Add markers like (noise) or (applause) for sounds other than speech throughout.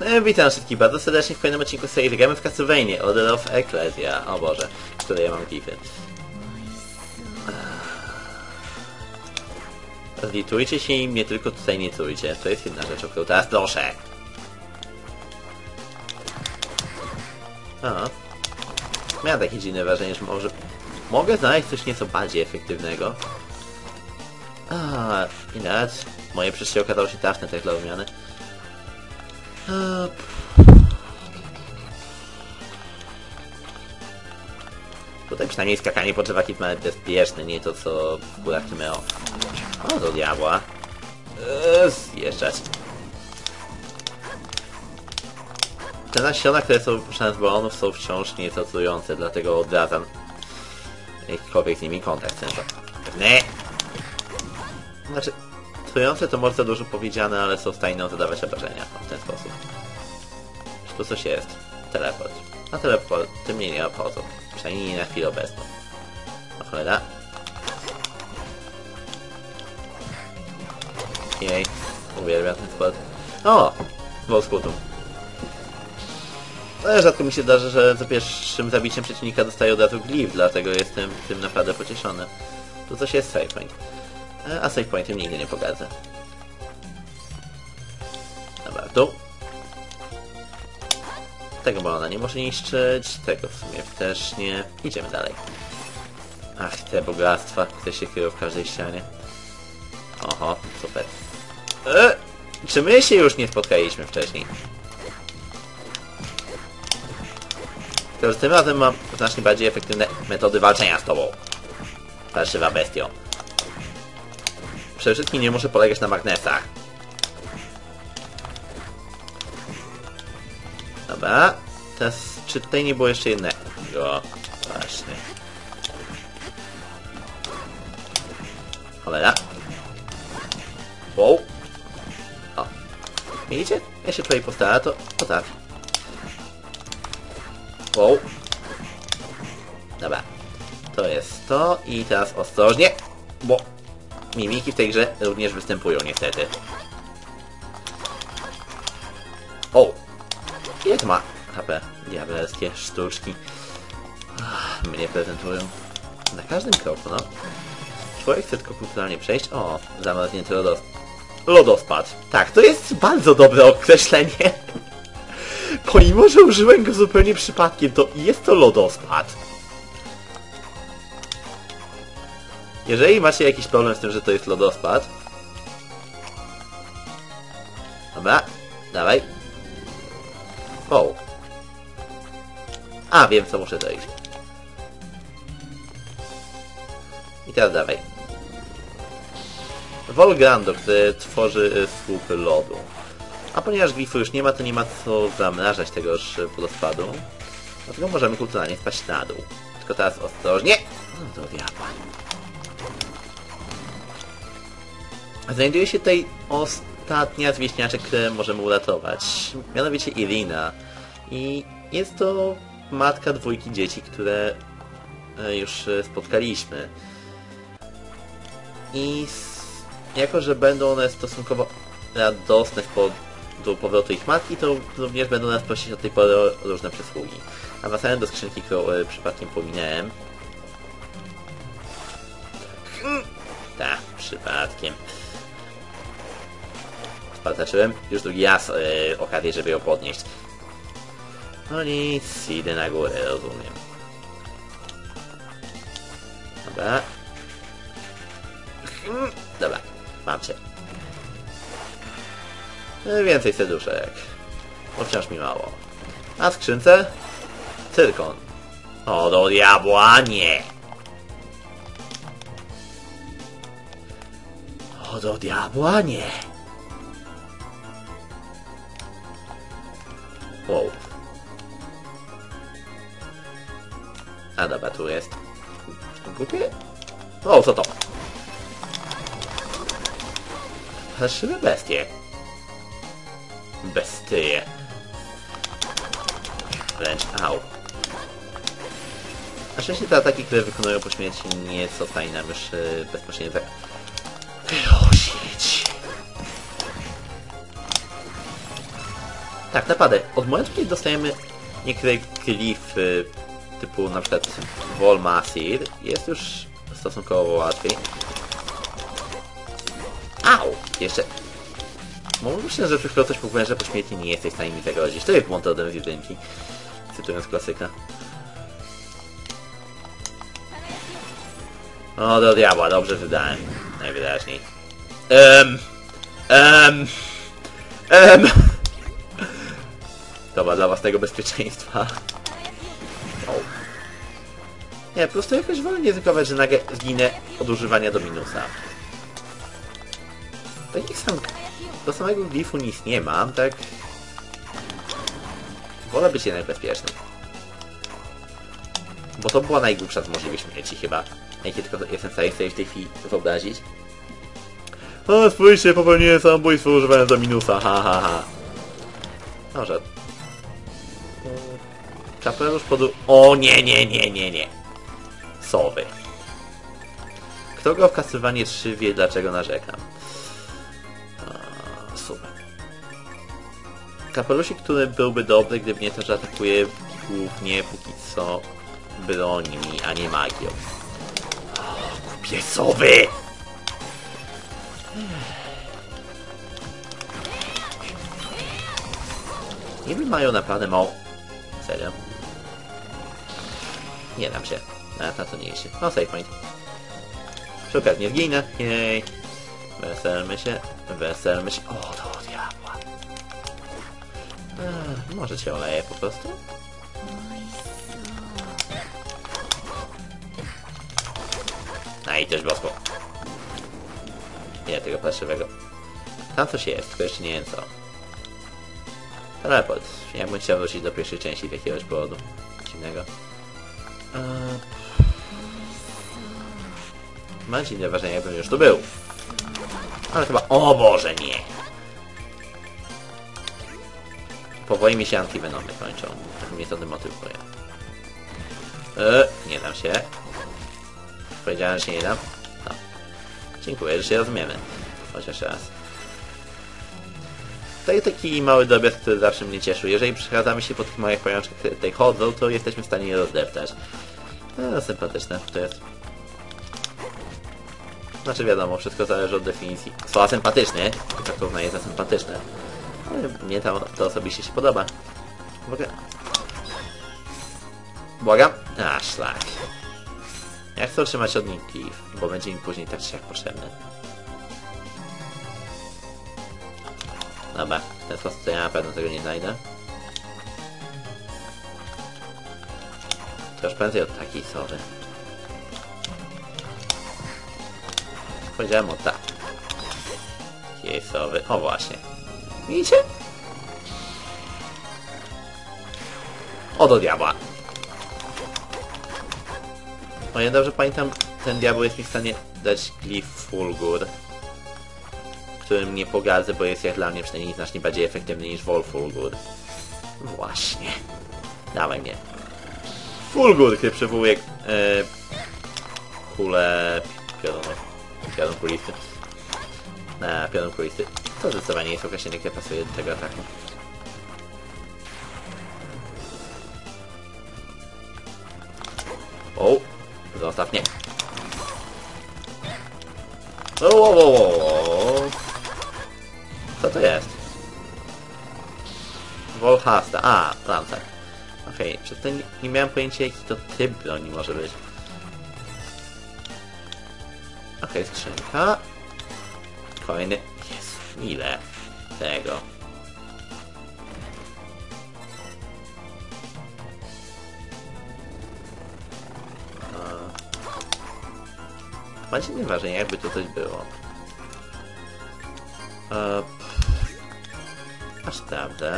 E, Witam wszystkich bardzo serdecznie w kolejnym odcinku serii Wygramy w Castlevania Order of Ecclesia. O Boże, które ja mam glify. Zlitujcie się i mnie tylko tutaj nie trójcie. To jest jedna rzecz, o którą teraz proszę. A. Miałem takie dziwne wrażenie, że może... Mogę znaleźć coś nieco bardziej efektywnego. A, i nawet moje przejście okazało się trafne tak dla odmiany. A, Tutaj przynajmniej skakanie po drzewach jest nawet bezpieczne, nie to co w górach Timeo. O, do diabła. Eee, zjeżdżać. Te nasiona, które są puszczane z balonów są wciąż nieco trujące, dlatego odradzam jakikolwiek z nimi kontakt. Sensu. Nie! Znaczy, trujące to za dużo powiedziane, ale są w zadawać obrażenia w ten sposób. Tu coś jest? Teleport. A teleport, tym nie obchodzą. Przynajmniej nie na chwilę obecną. O cholera. Jej, uwielbiam ten sport. O! Wolskutum. Ale rzadko mi się zdarza, że za pierwszym zabiciem przeciwnika dostaję od razu glif, dlatego jestem tym naprawdę pocieszony. Tu coś jest save point. E, A save pointem nigdy nie pogardzę. Dobra, tu. Tego balona nie może niszczyć, tego w sumie też nie. Idziemy dalej. Ach, te bogactwa, które się kryją w każdej ścianie. Oho, super. E, czy my się już nie spotkaliśmy wcześniej? Tylko, że tym razem mam znacznie bardziej efektywne metody walczenia z tobą. Parszywa bestio. Przede wszystkim nie muszę polegać na magnesach. Dobra. Teraz, czy tutaj nie było jeszcze jednego? Właśnie. Cholera. Wow. O. Widzicie? Ja się tutaj postara, to potrafi. Wow. Dobra. To jest to i teraz ostrożnie, bo mimiki w tej grze również występują niestety. O! Ile to ma HP? Diabelskie sztuczki. Ach, mnie prezentują. Na każdym kroku, no. Człowiek chce tylko kulturalnie przejść. O, zamarznięty lodos... lodospad. Tak, to jest bardzo dobre określenie. (laughs) Pomimo, że użyłem go zupełnie przypadkiem, to jest to lodospad. Jeżeli macie jakiś problem z tym, że to jest lodospad... Dobra, dawaj. O. A, wiem co muszę dojść. I teraz dawaj. Volgrando, który tworzy słupy lodu. A ponieważ glifu już nie ma, to nie ma co zamrażać tegoż wodospadu. Dlatego możemy kulturalnie spaść na dół. Tylko teraz ostrożnie. No diabła. Znajduje się tutaj ostatnia z wieśniaczek, które możemy uratować. Mianowicie Irina. I jest to matka dwójki dzieci, które e, już e, spotkaliśmy. I jako, że będą one stosunkowo radosne w po, do powrotu ich matki, to również będą nas prosić od tej pory o różne przysługi. A wracając do skrzynki, którą e, przypadkiem pominąłem. Hmm, Tak, przypadkiem. Spartaczyłem już drugi raz e, okazję, żeby ją podnieść. No nic, idę na górę, rozumiem. Dobra. Hmm, Dobra, mam cię. E, Więcej serduszek. Bo wciąż mi mało. A skrzynce? Cyrkon. O, do diabła, nie! O, do diabła, nie! Wow. A dobra, tu jest. Głupie? O, co to? Parszywe bestie. Bestie. Wręcz au. Na szczęście te ataki, które wykonują po śmierci nie stanie nam już bezpośrednio Tak, naprawdę. Od momentu, kiedy dostajemy niektóre glify, typu na przykład Volmasir, jest już stosunkowo łatwiej. Au! Jeszcze... Myślę, że tylko coś że po śmierci nie jesteś w stanie mi zagrozić. To jest błąd od jedynki. Cytując klasyka. O, do diabła, dobrze wydałem. Najwyraźniej. Ehm... Ehm... Ehm... Dobra, dla własnego bezpieczeństwa. Nie, po prostu jakoś wolę nie ryzykować, że nagle zginę od używania do minusa. Takich sam... Do samego glifu nic nie mam, tak? Wolę być jednak bezpieczny. Bo to była najgłupsza z możliwych śmierci chyba. Jakie tylko jestem w stanie sobie w tej chwili wyobrazić. O, spójrzcie, popełniłem samobójstwo używając do minusa, ha ha ha. Może. Kapelusz podu... O nie, nie, nie, nie, nie. Sowy. Kto go w kasywanie 3 wie dlaczego narzekam. A, super. Kapelusik, który byłby dobry, gdyby nie to, że atakuje głównie póki co broniami, a nie magią. Głupie sowy! Niby mają naprawdę mało... Serio? Nie dam się. Nawet na się. No, save point. Przy okazji nie zginę. Jej. Weselmy się. Weselmy się. O, do diabła. Ech, może cię oleję po prostu? A i też bosko. Nie, tego parszywego. Tam coś jest, tylko jeszcze nie wiem co. Teleport. Ja bym chciał wrócić do pierwszej części z jakiegoś powodu. Dziwnego. Eee... Mam dziwne wrażenie, jakbym już tu był. Ale chyba... O Boże, nie! Powoli mi się antivenomy kończą. Tak mnie to demotywuje. Eee, nie dam się. Powiedziałem, że się nie dam. No. Dziękuję, że się rozumiemy. Chociaż raz. To jest taki mały drobiazg, który zawsze mnie cieszył. Jeżeli przechadzamy się po tych małych pajączkach, które tutaj chodzą, to jesteśmy w stanie je rozdeptać. No, sympatyczne to jest. Znaczy wiadomo, wszystko zależy od definicji. Słowa sympatyczny, tak to uznaję za sympatyczne. Ale mnie to, to osobiście się podoba. Ogóle... Błagam? A, szlak. Ja chcę otrzymać od nich klif, bo będzie mi później tak czy siak potrzebny. Dobra, w ten sposób to ja na pewno tego nie znajdę. To już prędzej od takiej sowy. Powiedziałem o tak. Takiej sowy. O właśnie. Widzicie? O do diabła. O ja dobrze pamiętam, ten diabeł jest mi w stanie dać glif Fulgur którym nie pogardzę, bo jest jak dla mnie przynajmniej znacznie bardziej efektywny niż Wolfulgur. Właśnie. Dawaj mnie. Fulgur, który przywołuje e, kulę piorunów. Piorun kulisty. Na piorun kulisty. To zdecydowanie jest określenie, które pasuje do tego ataku. O! Zostaw mnie. O, o, o, o, Volhasta. A, Lancer. Okej, okay. przedtem nie, miałem pojęcia jaki to typ broni może być. Okej, okay, skrzynka. Kolejny... Jezu, ile tego? Macie nieważne, jakby to coś było. Eee, aż prawda.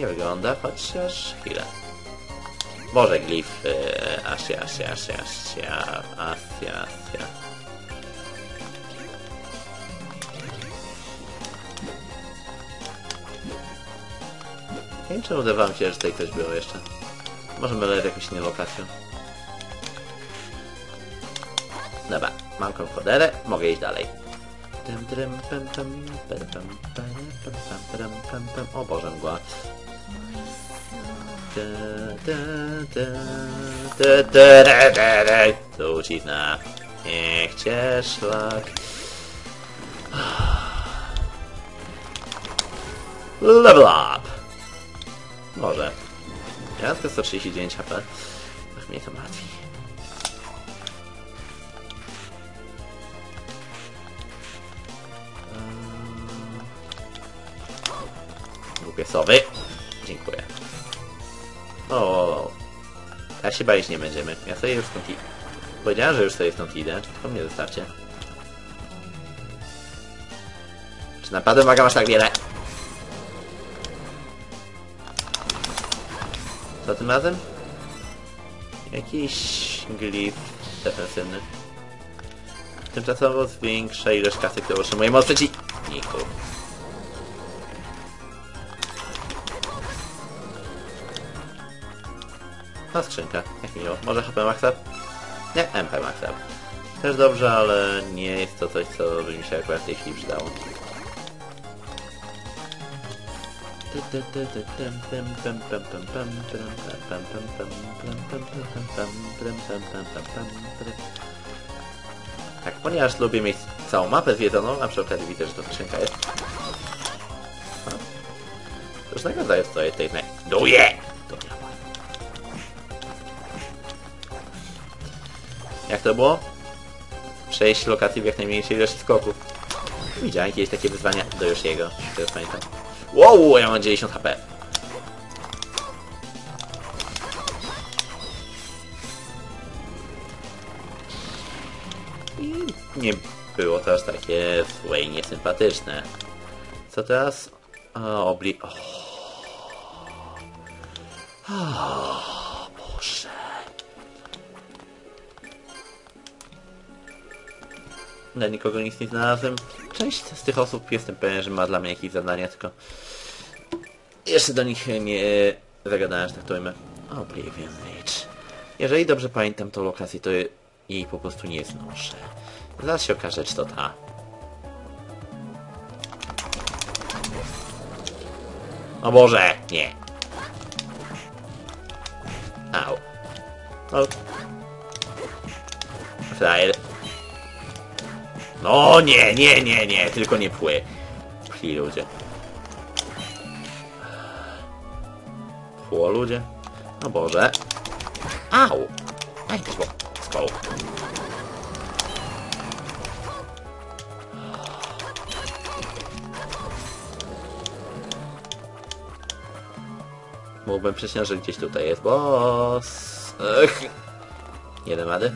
Nie wygląda, chociaż chwilę. Boże, glif. Yy, Asia, Asia, Asia, Asia, Asia, Asia. Nie wiem, czy udawało się, że tutaj ktoś było jeszcze. Może mylę jakąś inną lokacją. Dobra, mam krokoderę, mogę iść dalej. Tym, trym, pem, To ucizna. Niech cię szlak. Level up! Może. Ja tylko 139 HP. Ach, mnie to martwi. Głupie sowy. Dziękuję. O, o, o. Się bawić nie będziemy. Ja sobie już stąd idę. Powiedziałem, że już sobie stąd idę. To mnie zostawcie. Czy naprawdę waga masz tak wiele? Co tym razem? Jakiś glif defensywny. Tymczasowo zwiększa ilość kasy, którą otrzymujemy od przeciwników. A skrzynka, jak miło. Może HP Max Up? Nie, MP Max Up. Też dobrze, ale nie jest to coś, co by mi się akurat w tej chwili przydało. Tak, ponieważ lubię mieć całą mapę zwiedzoną, a przy okazji widzę, że to skrzynka jest. A. Różnego rodzaju stoję tutaj znajduje! Jak to było? Przejść lokacji w jak najmniejszej ilości skoków. Widziałem jakieś takie wyzwania do Yoshiego, teraz pamiętam. Wow, ja mam 90 HP. I nie było to aż takie złe i niesympatyczne. Co teraz? O, obli... Boże. Dla nikogo nic nie znalazłem. Część z tych osób jestem pewien, że ma dla mnie jakieś zadania, tylko jeszcze do nich nie zagadałem, że tak to ujmę. Oblivion Age. Jeżeli dobrze pamiętam tą lokację, to jej po prostu nie znoszę. Zaraz się okaże, czy to ta. O Boże, nie. Au. O. Frajer. No nie, nie, nie, nie, tylko nie pły. Pli ludzie. Pło ludzie. O Boże. Au! Aj, to spał. Mógłbym przysiąść, że gdzieś tutaj jest boss. Ech. Nie dam rady?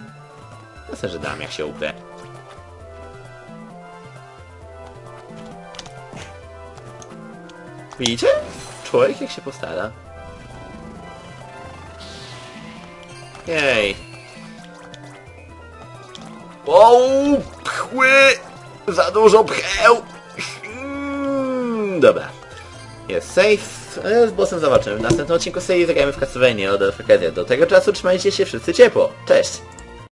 Myślę, że dam, jak się uprę. Widzicie? Człowiek jak się postara. Jej. Wow, pchły! Za dużo pcheł! Mm, Dobra. Jest safe. E, Z bossem zobaczymy. W następnym odcinku serii zagrajmy w Castlevania od Alfakadia. Do tego czasu trzymajcie się wszyscy ciepło. Cześć!